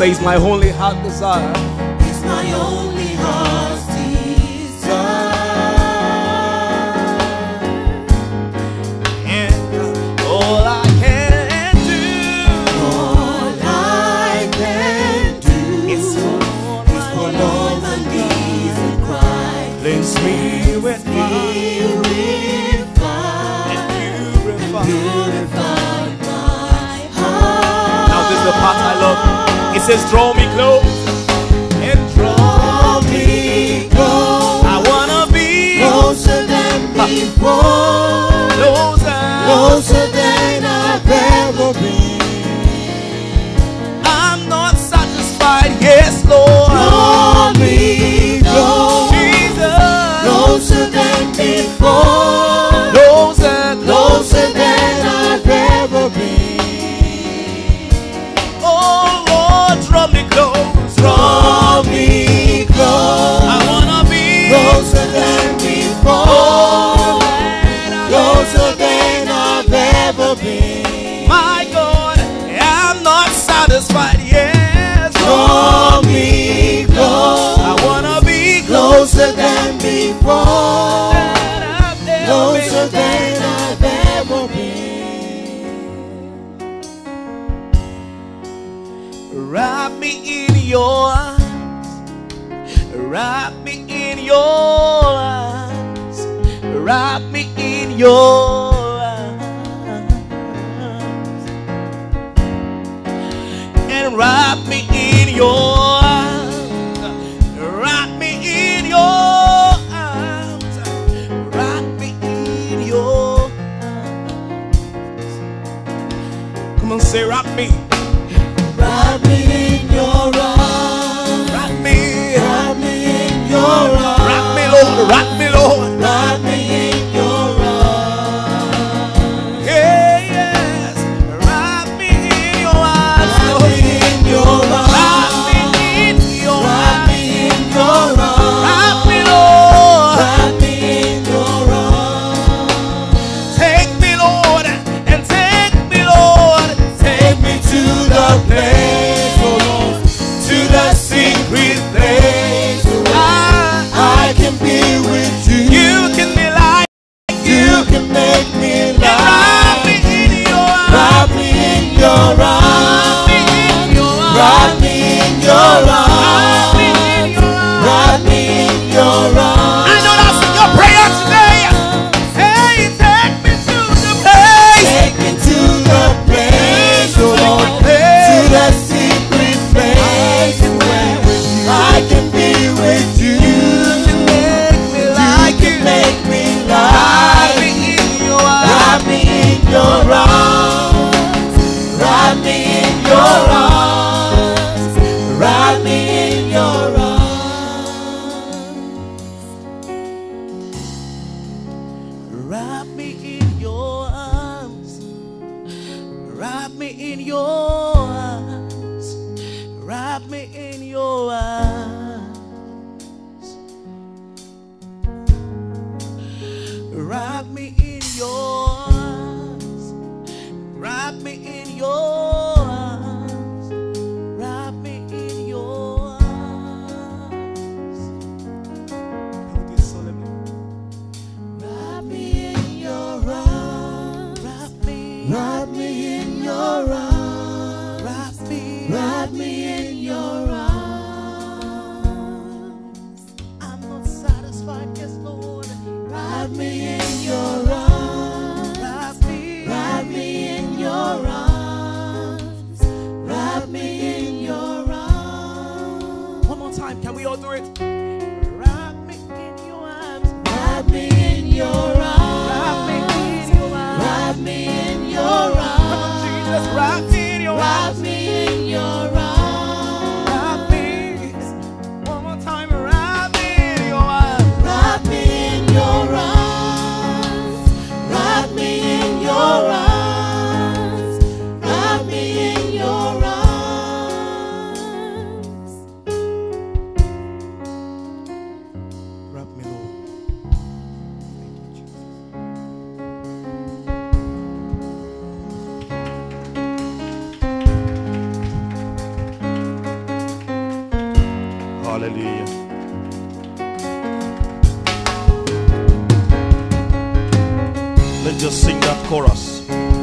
Say, it's my only heart desire. It's my only heart's desire. And all I can do, all I can do, is for, all my knees and cry. Cleanse me with me. Purify and purify. says, draw me close. And draw me close. I want to be closer than before. Closer. Closer and wrap me in your arms. Wrap me in your arms. Wrap me in your arms. Come on, say, wrap me. Wrap me in your arms. Wrap me. Wrap me in your arms. Wrap me, Lord. Wrap Wrap me in your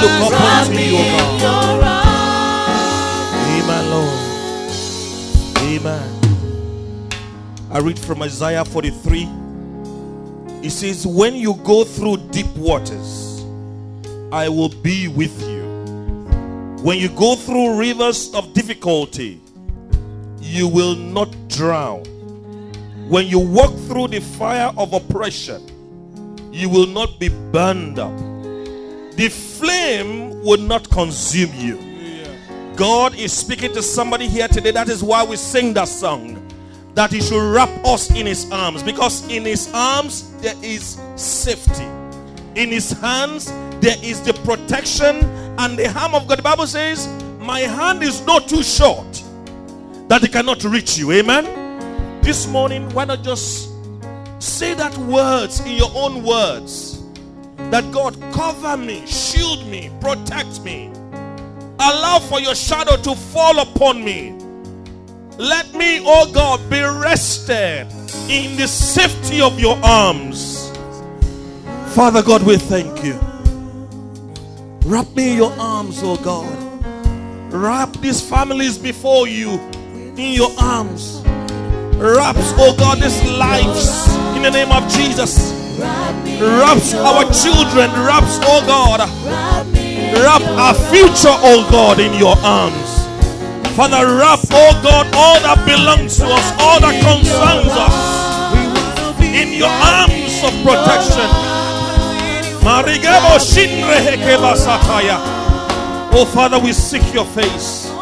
look up wrap unto me you, oh God. Amen, Lord. Amen. I read from Isaiah 43. It says, When you go through deep waters, I will be with you. When you go through rivers of difficulty, you will not drown. When you walk through the fire of oppression, you will not be burned up. The flame will not consume you. God is speaking to somebody here today. That is why we sing that song. That He should wrap us in His arms. Because in His arms there is safety. In His hands there is the protection and the arm of God. The Bible says, My hand is not too short that it cannot reach you. Amen. This morning, why not just say that words in your own words? That God cover me, shield me, protect me. Allow for your shadow to fall upon me. Let me, oh God, be rested in the safety of your arms. Father God, we thank you. Wrap me in your arms, oh God. Wrap these families before you in your arms. Wrap, oh God, these lives in the name of Jesus. Wraps our children, wraps, oh God, wrap our future, oh God, in your arms. Father, wrap, oh God, all that belongs to us, all that concerns us, in your arms of protection. Oh Father, we seek your face.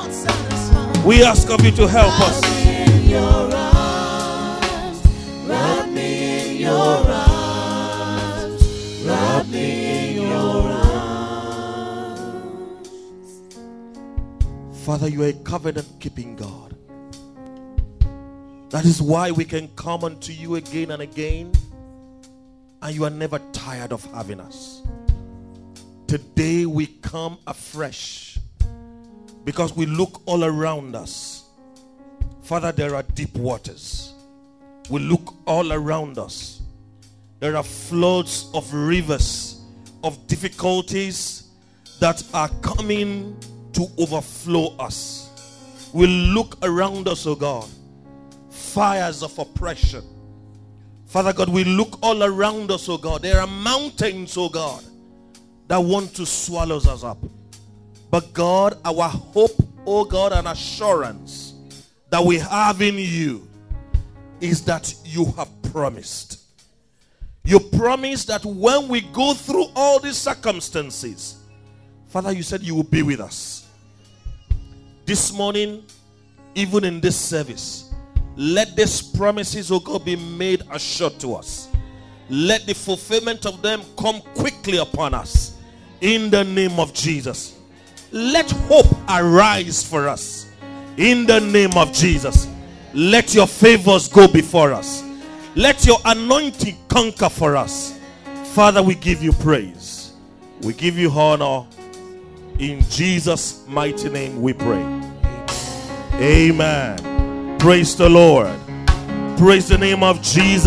We ask of you to help us. Father, you are a covenant keeping God. That is why we can come unto you again and again, and you are never tired of having us. Today we come afresh because we look all around us. Father, there are deep waters. We look all around us. There are floods of rivers of difficulties that are coming to overflow us. We look around us, oh God. Fires of oppression. Father God, we look all around us, oh God. There are mountains, oh God, that want to swallow us up. But God, our hope, oh God, and assurance that we have in you is that you have promised. You promised that when we go through all these circumstances, Father, you said you will be with us. This morning, even in this service, let these promises, oh God, be made assured to us. Let the fulfillment of them come quickly upon us. In the name of Jesus. Let hope arise for us. In the name of Jesus. Let your favors go before us. Let your anointing conquer for us. Father, we give you praise. We give you honor. In Jesus' mighty name we pray. Amen. Praise the Lord. Praise the name of Jesus.